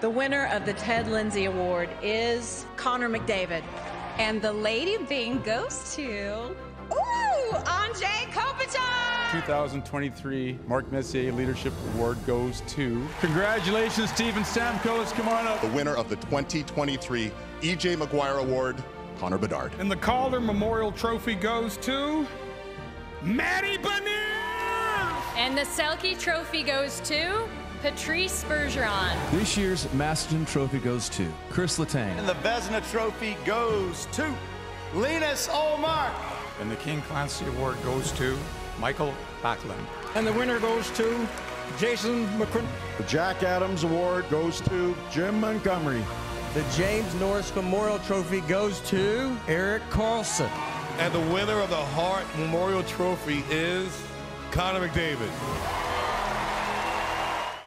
The winner of the Ted Lindsay Award is Connor McDavid. And the Lady Byng goes to. Ooh, Anže Kopitar! 2023 Mark Messier Leadership Award goes to. Congratulations, Steven Stamkos. Come on up. The winner of the 2023 EJ McGuire Award, Connor Bedard. And the Calder Memorial Trophy goes to. Matty Beniers! And the Selke Trophy goes to. Patrice Bergeron. This year's Masterton Trophy goes to Kris Letang. And the Vezina Trophy goes to Linus Ullmark. And the King Clancy Award goes to Mikael Backlund. And the winner goes to Jason McCrin. The Jack Adams Award goes to Jim Montgomery. The James Norris Memorial Trophy goes to Erik Karlsson. And the winner of the Hart Memorial Trophy is Connor McDavid.